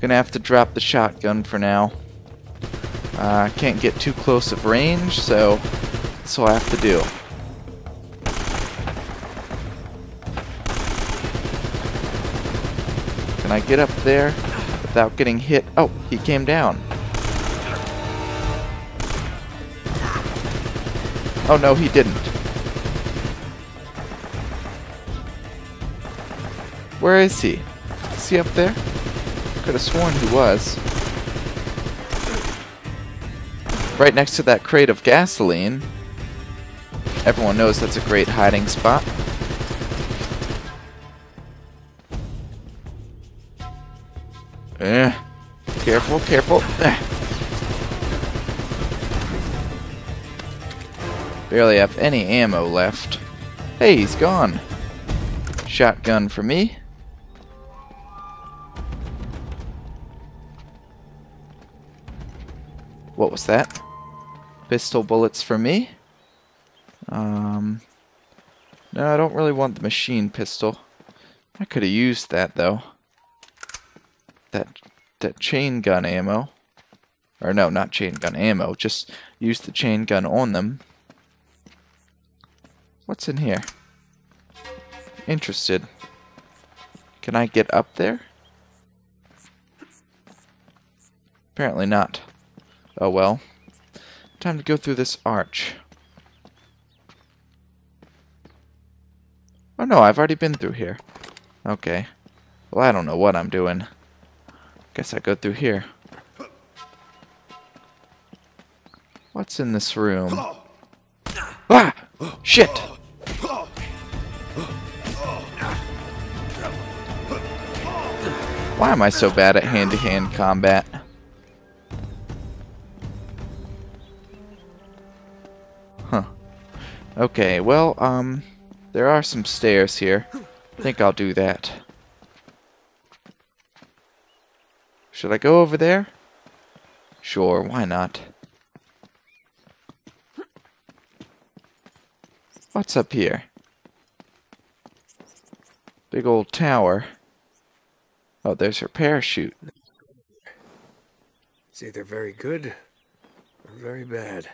Gonna have to drop the shotgun for now. Uh, can't get too close of range, so that's what I have to do. Can I get up there without getting hit? Oh, he came down. Oh no, he didn't. Where is he? Is he up there? Could have sworn he was. Right next to that crate of gasoline. Everyone knows that's a great hiding spot. Eh. Careful, careful. Eh. Barely have any ammo left. Hey, he's gone. Shotgun for me. What was that? Pistol bullets for me. Um, no, I don't really want the machine pistol. I could have used that though. That that chain gun ammo. Or no, not chain gun ammo. Just use the chain gun on them. What's in here? Interested. Can I get up there? Apparently not. Oh well. Time to go through this arch. Oh no, I've already been through here. Okay. Well, I don't know what I'm doing. Guess I go through here. What's in this room? Ah! Shit! Why am I so bad at hand-to-hand -hand combat? Okay, well, um, there are some stairs here. I think I'll do that. Should I go over there? Sure, why not? What's up here? Big old tower. Oh, there's her parachute. It's either very good or very bad.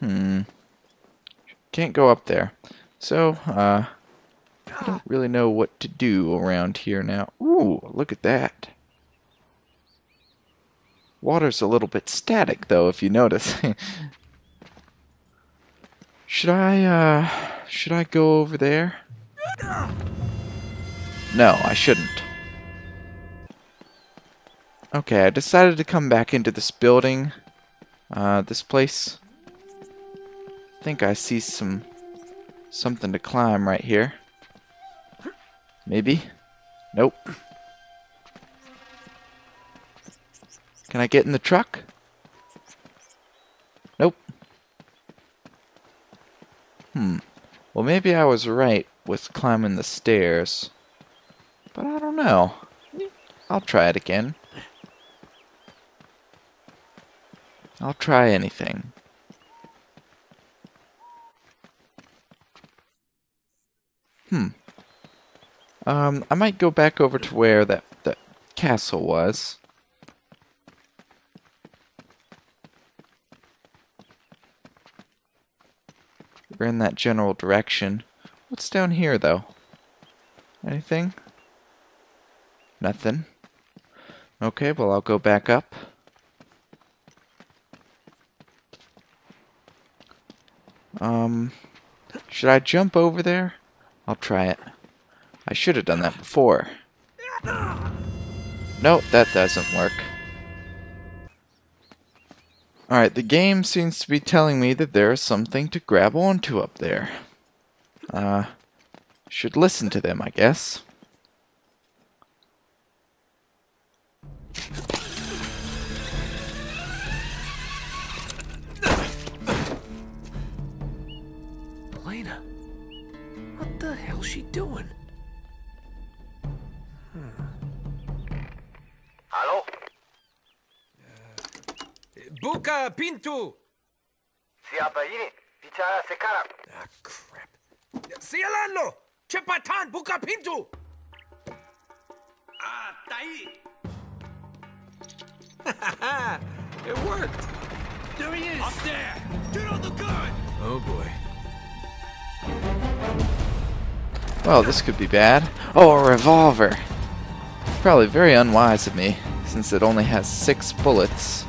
Hmm. Can't go up there. So, uh, I don't really know what to do around here now. Ooh, look at that. Water's a little bit static, though, if you notice. should I, uh, should I go over there? No, I shouldn't. Okay, I decided to come back into this building. Uh, this place. Think I see some something to climb right here. Maybe? Nope. Can I get in the truck? Nope. Hmm. Well, maybe I was right with climbing the stairs. But I don't know. I'll try it again. I'll try anything. Hmm. Um, I might go back over to where that, that castle was. We're in that general direction. What's down here, though? Anything? Nothing. Okay, well, I'll go back up. Um, should I jump over there? I'll try it. I should have done that before. Nope, that doesn't work. Alright, the game seems to be telling me that there is something to grab onto up there. Uh, should listen to them, I guess. Hell's she doing? Hello? Buka Pintu! Siapa ini? Bicara sekarang. Ah, crap. Sialano! Cepatan, buka pintu! Ah, Tai! it worked. There he is. Up there. Get on the gun. Oh boy. Well, this could be bad. Oh, a revolver. Probably very unwise of me, since it only has six bullets.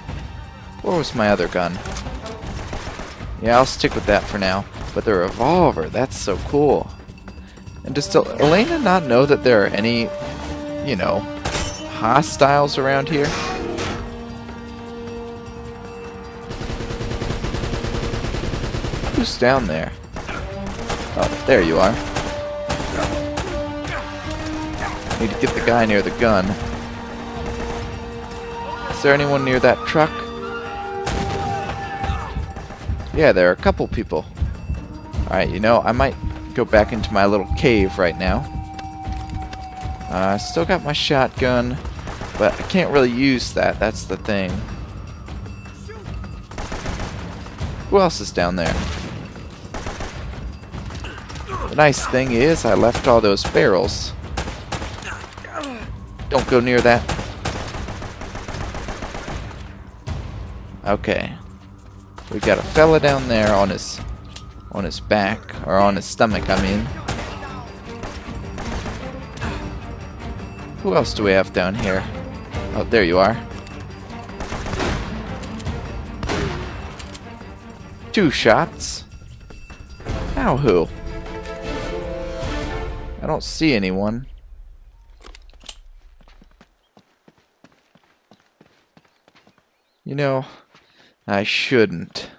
Where was my other gun? Yeah, I'll stick with that for now. But the revolver, that's so cool. And does Elena not know that there are any, you know, hostiles around here? Who's down there? Oh, there you are. Need to get the guy near the gun. Is there anyone near that truck? Yeah, there are a couple people. Alright, you know, I might go back into my little cave right now. I uh, still got my shotgun, but I can't really use that, that's the thing. Who else is down there? The nice thing is I left all those barrels. Don't go near that. Okay. We got a fella down there on his on his back or on his stomach, I mean. Who else do we have down here? Oh, there you are. Two shots. Now who? I don't see anyone. You know, I shouldn't.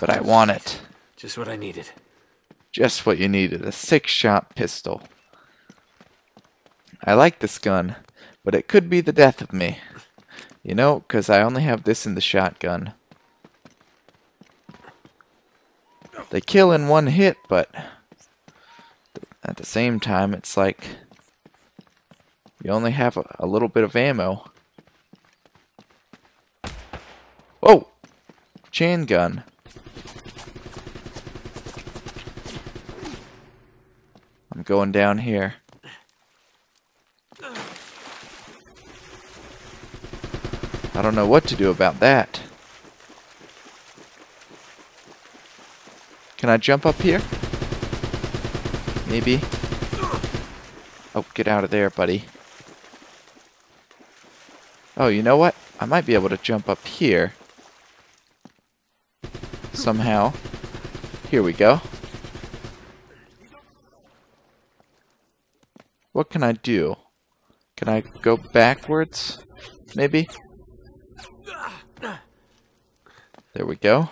But I want it. Just what I needed. Just what you needed. A six-shot pistol. I like this gun, but it could be the death of me. You know, because I only have this in the shotgun. They kill in one hit, but at the same time, it's like you only have a, a little bit of ammo. Whoa! Chain gun. I'm going down here. I don't know what to do about that. Can I jump up here? Maybe. Oh, get out of there, buddy. Oh, you know what? I might be able to jump up here somehow. Here we go. What can I do? Can I go backwards? Maybe? There we go.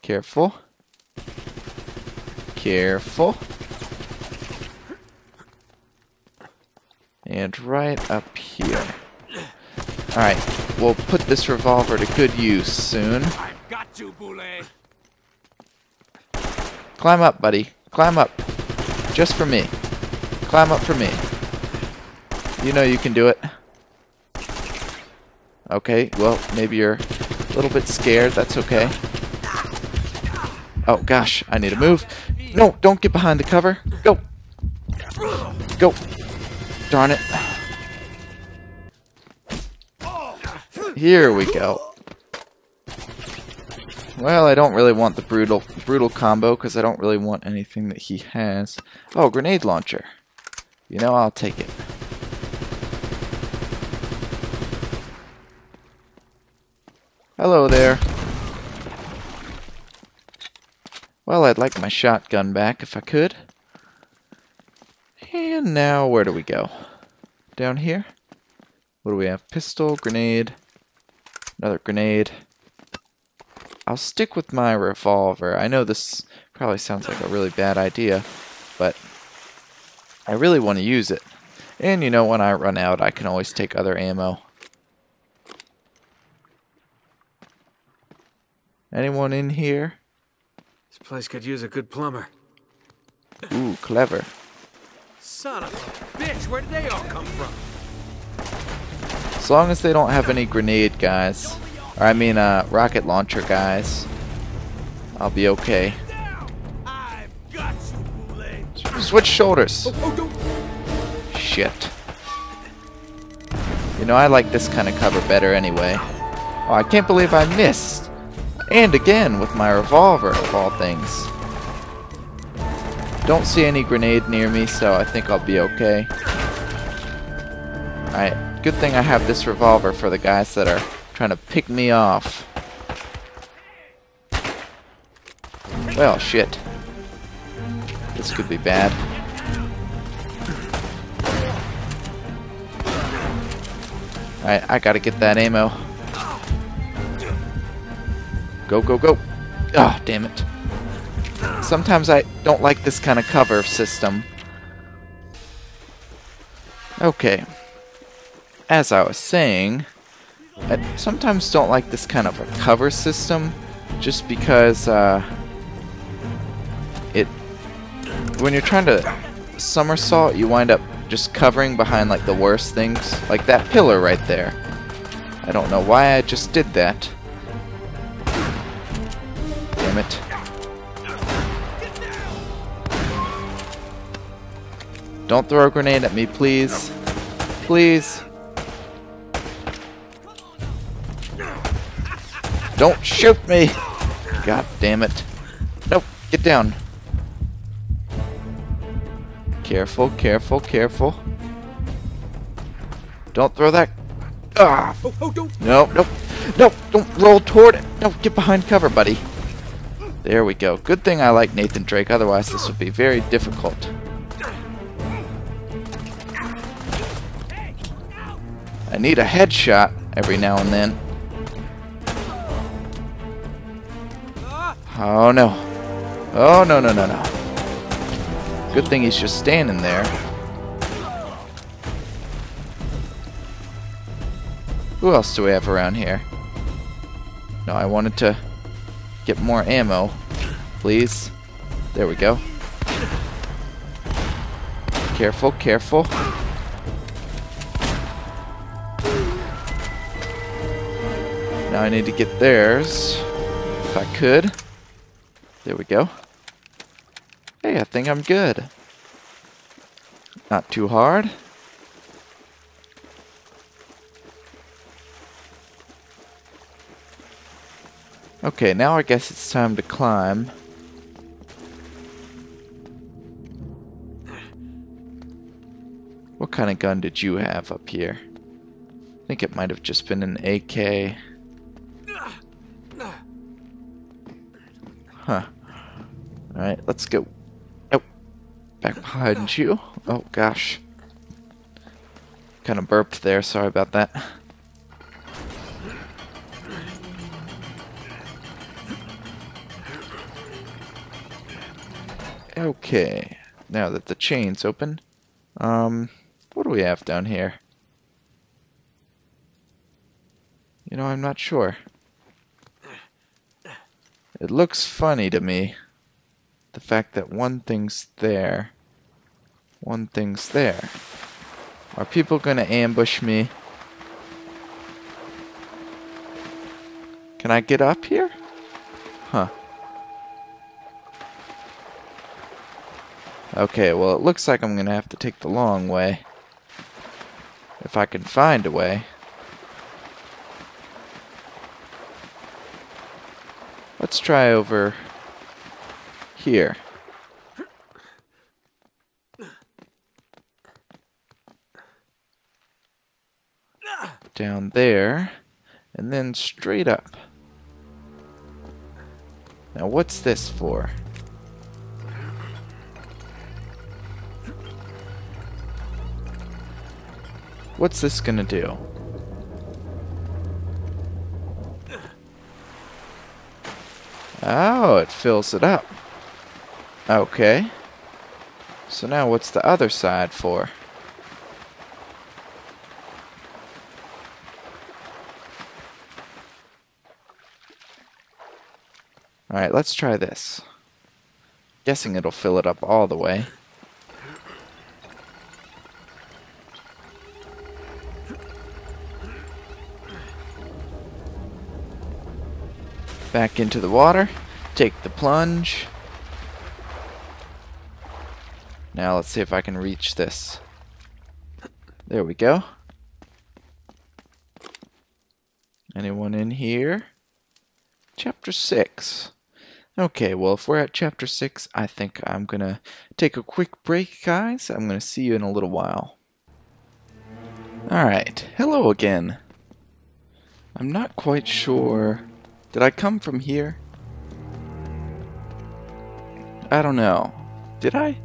Careful. Careful. And right up here. Alright, we'll put this revolver to good use soon. Climb up, buddy. Climb up. Just for me. Climb up for me. You know you can do it. Okay, well, maybe you're a little bit scared. That's okay. Oh, gosh. I need to move. No, don't get behind the cover. Go. Go. Darn it. Here we go. Well, I don't really want the brutal brutal combo because I don't really want anything that he has. Oh, grenade launcher. You know, I'll take it. Hello there. Well, I'd like my shotgun back if I could. And now, where do we go? Down here? What do we have? Pistol, grenade, another grenade. I'll stick with my revolver. I know this probably sounds like a really bad idea, but I really want to use it. And you know, when I run out, I can always take other ammo. Anyone in here? This place could use a good plumber. Ooh, clever. Son of a bitch, where did they all come from? As long as they don't have any grenade guys. Or I mean, uh, rocket launcher guys. I'll be okay. Switch shoulders. Shit. You know, I like this kind of cover better anyway. Oh, I can't believe I missed! And again, with my revolver, of all things. Don't see any grenade near me, so I think I'll be okay. Alright, good thing I have this revolver for the guys that are trying to pick me off. Well, shit. This could be bad. Alright, I gotta get that ammo. Go, go, go. Ah, oh, damn it. Sometimes I don't like this kind of cover system. Okay. As I was saying, I sometimes don't like this kind of a cover system just because uh, it when you're trying to somersault you wind up just covering behind like the worst things like that pillar right there. I don't know why I just did that. Damn it. Don't throw a grenade at me please. Please don't shoot me god damn it nope get down Careful, careful, careful. Don't throw that. Ah! Oh, oh, don't. No, no, no, don't roll toward it. No, get behind cover, buddy. There we go. Good thing I like Nathan Drake, otherwise this would be very difficult. I need a headshot every now and then. Oh no. Oh no no no no. Good thing he's just standing there. Who else do we have around here? No, I wanted to get more ammo. Please. There we go. Careful, careful. Now I need to get theirs. If I could. There we go. Hey, I think I'm good. Not too hard. Okay, now I guess it's time to climb. What kind of gun did you have up here? I think it might have just been an AK. Huh. Alright, let's go. Back behind you. Oh gosh. Kind of burped there, sorry about that. Okay, now that the chain's open, um, what do we have down here? You know, I'm not sure. It looks funny to me the fact that one thing's there, one thing's there. Are people going to ambush me? Can I get up here? Huh. Okay, well it looks like I'm going to have to take the long way. If I can find a way. Let's try over here. Down there, and then straight up. Now what's this for? What's this gonna do? Oh, it fills it up. Okay. So now what's the other side for? Alright, let's try this. Guessing it'll fill it up all the way. Back into the water, take the plunge. Now let's see if I can reach this. There we go. Anyone in here? Chapter 6. Okay, well, if we're at chapter 6, I think I'm gonna take a quick break, guys. I'm gonna see you in a little while. Alright, hello again. I'm not quite sure. Did I come from here? I don't know. Did I?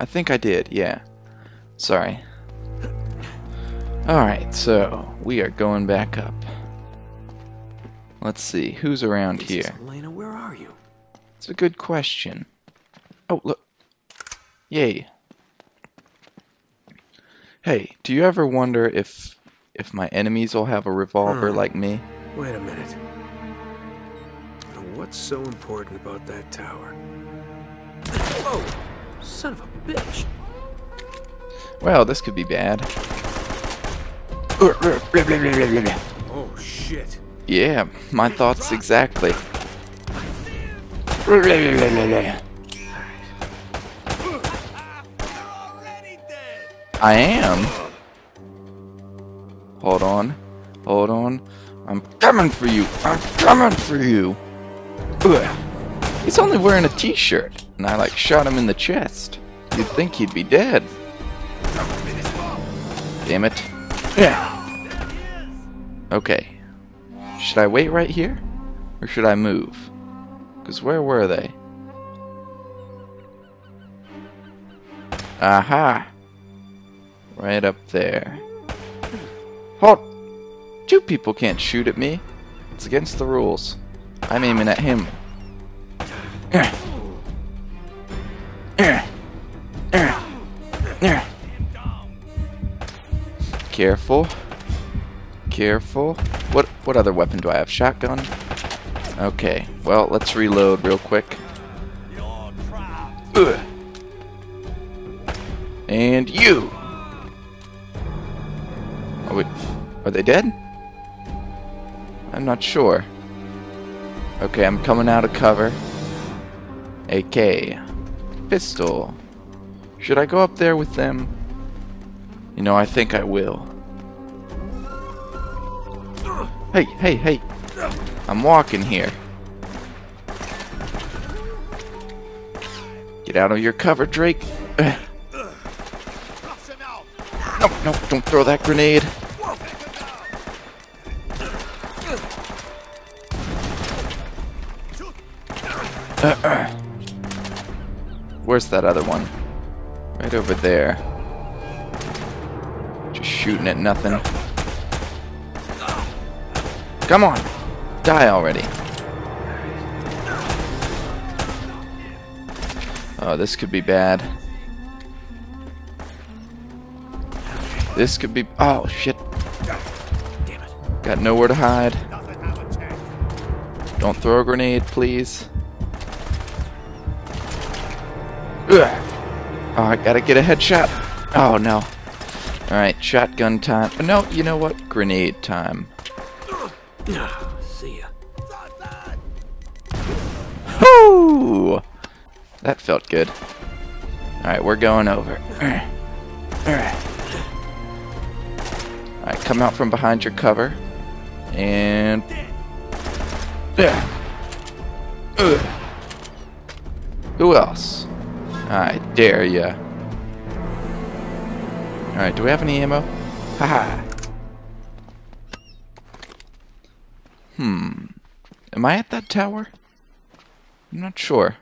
I think I did, yeah. Sorry. Alright, so we are going back up. Let's see, who's around here? Elena, where are you? It's a good question. Oh, look. Yay. Hey, do you ever wonder if if my enemies will have a revolver Hmm. like me? Wait a minute. What's so important about that tower? Oh, son of a bitch! Well, this could be bad. Oh shit! Yeah, my thoughts exactly. I am. Hold on. Hold on. I'm coming for you. I'm coming for you. Ugh. He's only wearing a t-shirt, and I like shot him in the chest. You'd think he'd be dead. Damn it. Yeah. Okay. Should I wait right here? Or should I move? Because where were they? Aha! Right up there. Halt! Two people can't shoot at me. It's against the rules. I'm aiming at him. Careful. Careful. What what other weapon do I have? Shotgun? Okay. Well, let's reload real quick. Ugh. And you. Are, we, are they dead? I'm not sure. Okay, I'm coming out of cover. AK. Pistol. Should I go up there with them? You know, I think I will. Hey, hey, hey. I'm walking here. Get out of your cover, Drake. No, no, don't throw that grenade. Uh-uh. Where's that other one? Right over there. Just shooting at nothing. Come on! Die already. Oh, this could be bad. This could be... Oh, shit. Got nowhere to hide. Don't throw a grenade, please. Ugh. Oh, I gotta get a headshot. Oh, no. Alright, shotgun time. No, you know what? Grenade time. See ya. Whoo! That felt good. Alright, we're going over. Alright. Alright, come out from behind your cover. And... There. Ugh. Who else? I dare ya. Alright, do we have any ammo? Haha. Hmm. Am I at that tower? I'm not sure.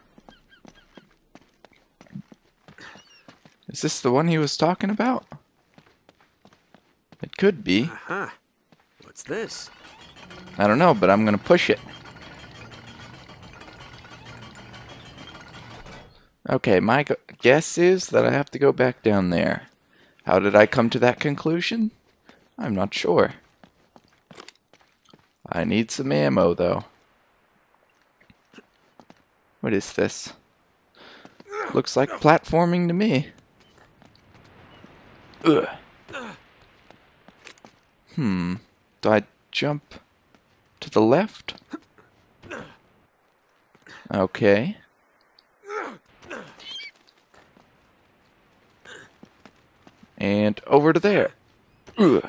Is this the one he was talking about? It could be. Aha! What's this? I don't know, but I'm gonna push it. Okay, my guess is that I have to go back down there. How did I come to that conclusion? I'm not sure. I need some ammo, though. What is this? Looks like platforming to me. Ugh. Hmm. Do I jump to the left? Okay. And over to there. Ugh.